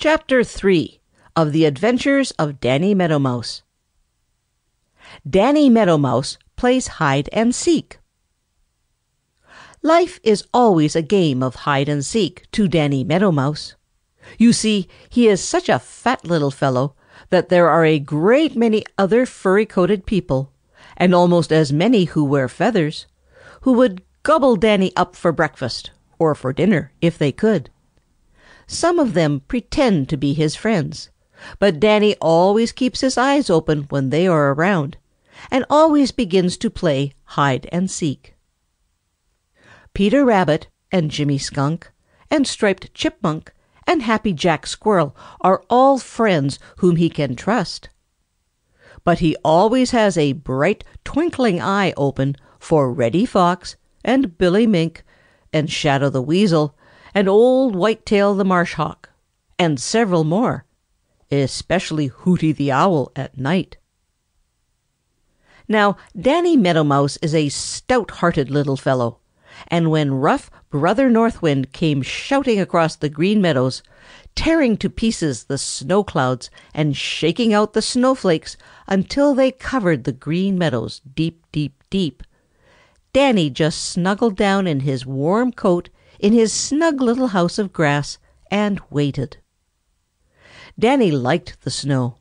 CHAPTER III of the adventures of Danny Meadow Mouse DANNY MEADOW MOUSE PLAYS HIDE AND SEEK Life is always a game of hide and seek to Danny Meadow Mouse. You see, he is such a fat little fellow that there are a great many other furry coated people, and almost as many who wear feathers, who would gobble Danny up for breakfast or for dinner if they could. Some of them pretend to be his friends, but Danny always keeps his eyes open when they are around and always begins to play hide and seek. Peter Rabbit and Jimmy Skunk and Striped Chipmunk and Happy Jack Squirrel are all friends whom he can trust. But he always has a bright, twinkling eye open for Reddy Fox and Billy Mink and Shadow the Weasel and old Whitetail the Marsh Hawk and several more, especially Hooty the Owl at night. Now Danny Meadow Mouse is a stout-hearted little fellow, and when rough Brother North Wind came shouting across the Green Meadows, tearing to pieces the snow clouds and shaking out the snowflakes until they covered the Green Meadows deep, deep, deep, Danny just snuggled down in his warm coat in his snug little house of grass and waited. Danny liked the snow.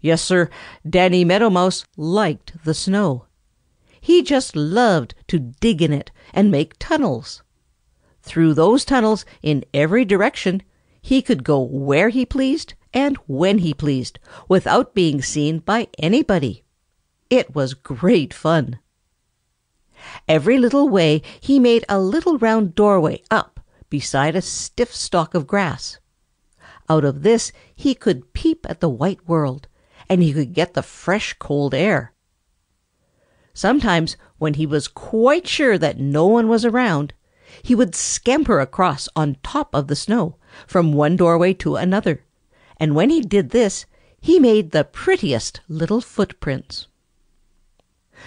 Yes, Sir, Danny Meadow Mouse liked the snow. He just loved to dig in it and make tunnels. Through those tunnels in every direction he could go where he pleased and when he pleased without being seen by anybody. It was great fun. Every little way he made a little round doorway up beside a stiff stalk of grass. Out of this he could peep at the White World, and he could get the fresh cold air. Sometimes when he was quite sure that no one was around, he would scamper across on top of the snow from one doorway to another, and when he did this he made the prettiest little footprints.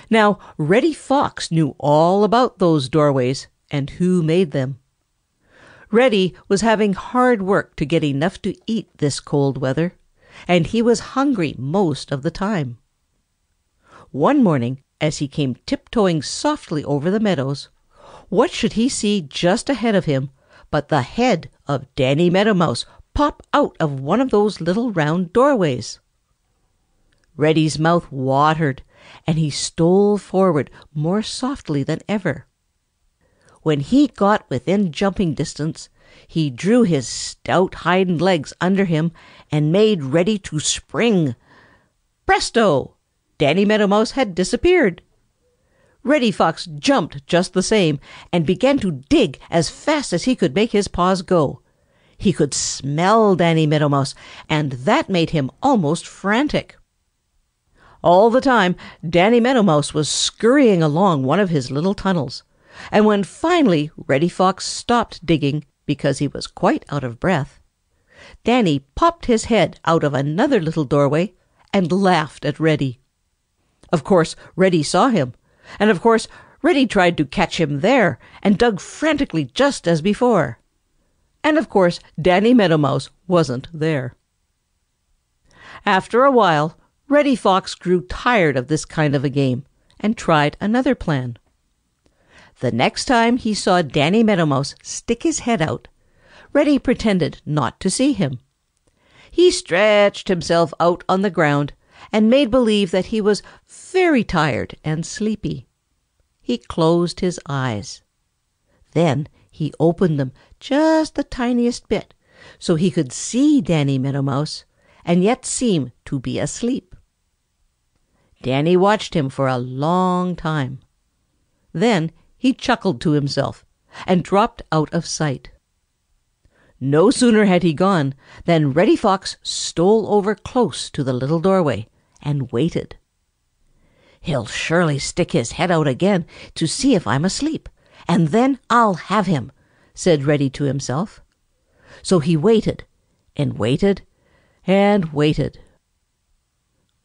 Now Reddy Fox knew all about those doorways and who made them. Reddy was having hard work to get enough to eat this cold weather, and he was hungry most of the time. One morning as he came tiptoeing softly over the meadows, what should he see just ahead of him but the head of Danny Meadow Mouse pop out of one of those little round doorways. Reddy's mouth watered and he stole forward more softly than ever. When he got within jumping distance, he drew his stout hind legs under him and made ready to spring. Presto! Danny Meadow Mouse had disappeared. Reddy Fox jumped just the same and began to dig as fast as he could make his paws go. He could smell Danny Meadow Mouse, and that made him almost frantic. All the time Danny Meadow Mouse was scurrying along one of his little tunnels, and when finally Reddy Fox stopped digging because he was quite out of breath, Danny popped his head out of another little doorway and laughed at Reddy. Of course Reddy saw him, and of course Reddy tried to catch him there and dug frantically just as before. And of course Danny Meadow Mouse wasn't there. After a while Reddy Fox grew tired of this kind of a game and tried another plan. The next time he saw Danny Meadow Mouse stick his head out, Reddy pretended not to see him. He stretched himself out on the ground and made believe that he was very tired and sleepy. He closed his eyes. Then he opened them just the tiniest bit so he could see Danny Meadow Mouse and yet seem to be asleep. Danny watched him for a long time. Then he chuckled to himself and dropped out of sight. No sooner had he gone than Reddy Fox stole over close to the little doorway and waited. He'll surely stick his head out again to see if I'm asleep, and then I'll have him, said Reddy to himself. So he waited and waited and waited.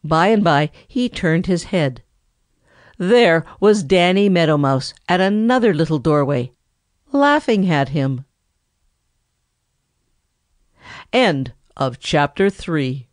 By and by he turned his head. There was Danny Meadow Mouse at another little doorway, laughing at him. End of Chapter 3